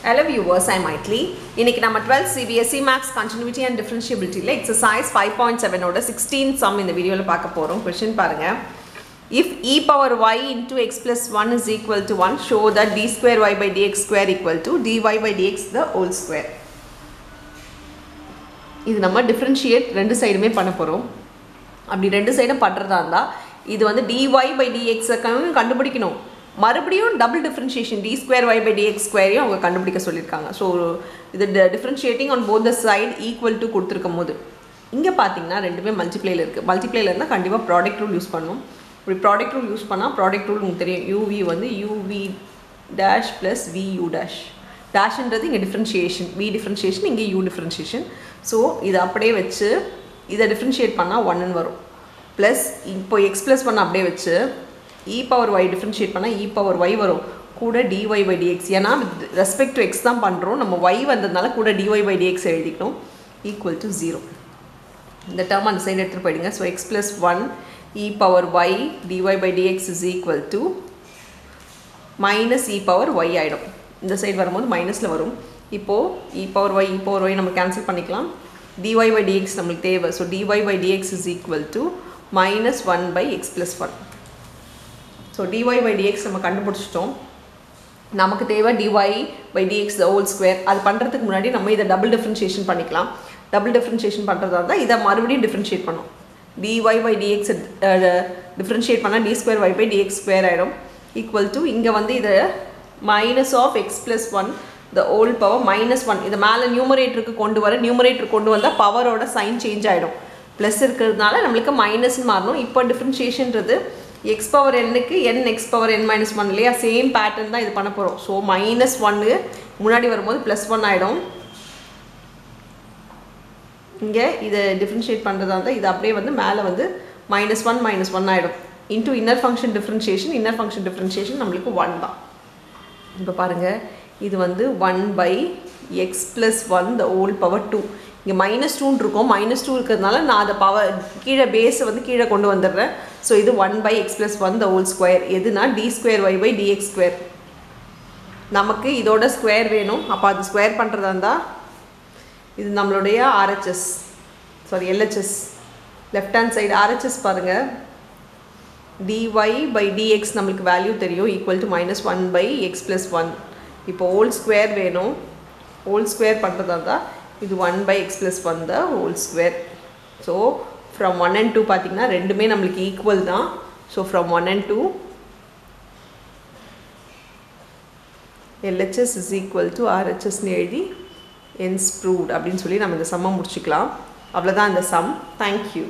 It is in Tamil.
ஹலோ வியூவர்ஸ் ஐ மைட்லி இன்னைக்கு நம்ம twelfth CBSE maths continuity and டிஃப்ரென்ஷியபிலிட்டியில் exercise five point செவனோட சிக்ஸ்டீன் சம் இந்த வீடியோவில் பார்க்க போகிறோம் கொஷின் பாருங்கள் if e power y into x plus one is equal to one show that d square y by dx square equal to d dy by dx the whole square இது நம்ம டிஃப்ரென்ஷியேட் ரெண்டு சைடுமே பண்ண போகிறோம் அப்படி ரெண்டு சைடும் பண்ணுறதா இருந்தால் இது வந்து டிஒய் பை டிஎக்ஸை கண்டுபிடிக்கணும் மறுபடியும் double differentiation d square y by dx ஸ்கொயரையும் அவங்க கண்டுபிடிக்க சொல்லியிருக்காங்க. ஸோ இது differentiating on both the side equal to கொடுத்துருக்கும் போது இங்கே பார்த்தீங்கன்னா ரெண்டுமே மல்டிப்ளேயில் இருக்குது மல்டிப்ளேயில் இருந்தால் கண்டிப்பாக ப்ராடக்ட் ரூல் யூஸ் பண்ணணும் இப்படி ப்ராடக்ட் ரூல் யூஸ் பண்ணால் ப்ராடக்ட் ரூல் உங்களுக்கு தெரியும். யூவி வந்து UV dash plus V U dash டேஷ்ன்றது இங்கே டிஃப்ரென்ஷியேஷன் வி டிஃப்ரென்ஷியேஷன் இங்கே யூ டிஃப்ரென்ஷியேஷன் ஸோ இதை அப்படியே வச்சு இதை டிஃப்ரென்ஷியேட் பண்ணால் ஒன்னு வரும். ப்ளஸ் இப்போ எக்ஸ் ப்ளஸ் பண்ண அப்படியே வச்சு இ பவர் ஒய் டிஃப்ரென்ஷியேட் பண்ணால் இ பவர் ஒய் வரும். கூட டிஒய் பை டிஎக்ஸ் ஏன்னா ரெஸ்பெக்ட் டு எக்ஸ் தான் பண்ணுறோம் நம்ம ஒய் வந்ததுனால கூட டிஒய் பை டிஎக்ஸ் எழுதிக்கணும். ஈக்குவல் டு ஜீரோ இந்த டேர்ம் அந்த சைடு எடுத்துகிட்டு போயிடுங்க. So x plus one e power y dy by dx is equal to minus e power y ஆகிடும் இந்த சைடு வரும்போது மைனஸில் வரும். இப்போது e power y e power y நம்ம கேன்சல் பண்ணிக்கலாம். டிஒய் பை டிஎக்ஸ் நம்மளுக்கு தேவை. So dy by dx is equal to minus one by x plus one so dy by dx நம்ம கண்டுபிடிச்சிட்டோம். நமக்கு தேவை dy by dx the whole square அது பண்ணுறதுக்கு முன்னாடி நம்ம இதை டபுள் டிஃப்ரென்ஷியேஷன் பண்ணிக்கலாம். டபுள் டிஃப்ரென்ஷியேஷன் பண்ணுறதா இருந்தால் இதை மறுபடியும் டிஃப்ரென்ஷியேட் பண்ணும் டிஒய் பை டிஎக்ஸ் டிஃப்ரென்ஷியேட் பண்ணால் d square y by dx square ஆகிடும் ஈக்குவல் டு இங்கே வந்து இதை minus of x plus one the whole power minus one இதை மேலே நியூமரேட்டருக்கு கொண்டு வர நியூமரேட்டர் கொண்டு வந்தால் பவரோட சைன் சேஞ்ச் ஆகிடும் ப்ளஸ் இருக்கிறதுனால நம்மளுக்கு மைனஸ்னு மாறணும். இப்போ டிஃப்ரென்ஷியேஷன்றது x power என்னுக்கு n x power n minus one இல்லையா? சேம் பேட்டர்ன் தான் இது பண்ண போகிறோம் ஸோ மைனஸ் ஒன்னு முன்னாடி வரும்போது ப்ளஸ் ஒன் ஆகிடும் இங்கே இதை டிஃப்ரென்ஷியேட் பண்ணுறதா இருந்தால் இது அப்படியே வந்து மேலே வந்து மைனஸ் ஒன் மைனஸ் ஒன் ஆகிடும் into inner function differentiation inner function differentiation நம்மளுக்கு ஒன் தான். இப்போ பாருங்கள் இது வந்து one by x plus one the whole power two இங்கே மைனஸ் டூன்னு இருக்கும் மைனஸ் டூ இருக்கிறதுனால நான் அதை பவர் கீழே பேஸை வந்து கீழே கொண்டு வந்துடுறேன். ஸோ இது one by x plus one the whole square எதுனா d square y by dx square நமக்கு இதோட ஸ்கொயர் வேணும். அப்போ அது ஸ்கொயர் பண்ணுறதா இருந்தால் இது நம்மளுடைய RHS sorry LHS left hand side RHS பாருங்கள் டிஒய் பை டிஎக்ஸ் நம்மளுக்கு வேல்யூ தெரியும். Equal to minus one by x plus one இப்போ ஹோல் ஸ்கொயர் வேணும். ஹோல் ஸ்கொயர் பண்ணுறதா இருந்தால் இது one by x plus one the whole square so from one and two பார்த்திங்கன்னா ரெண்டுமே நம்மளுக்கு ஈக்குவல் தான். So from one and two LHS is equal to ஆர்ஹெச்எஸ்னு எழுதி என்ஸ் ப்ரூவ்ட் அப்படின்னு சொல்லி நம்ம இந்த சம்மை முடிச்சுக்கலாம். அவ்வளோதான் இந்த சம் தேங்க்யூ